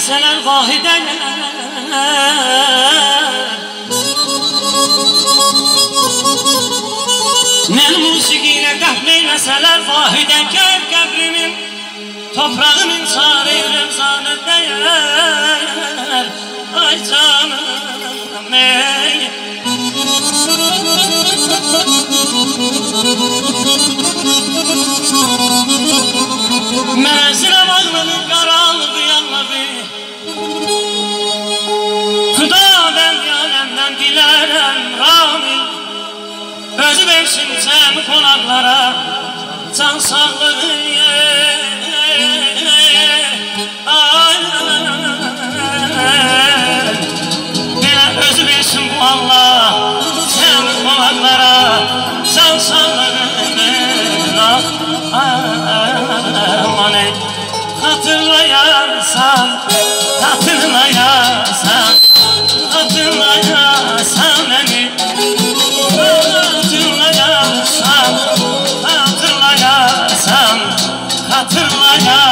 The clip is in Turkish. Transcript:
eyleseler vahide Nel musikiyle defneyleseler vahide Kör kabrimin toprağının çare remzanı değer Ay canım ey. Mənəzinə bağlanıb qaranlıq yanları dilərəm Ramil Özü versin cəmi qonaqlara Can sağlığı Belə özü versin bu Allah Cəmi qonaqlara Can sağlığı aman ey hatırlayarsan Hatırlayarsan hatırlaya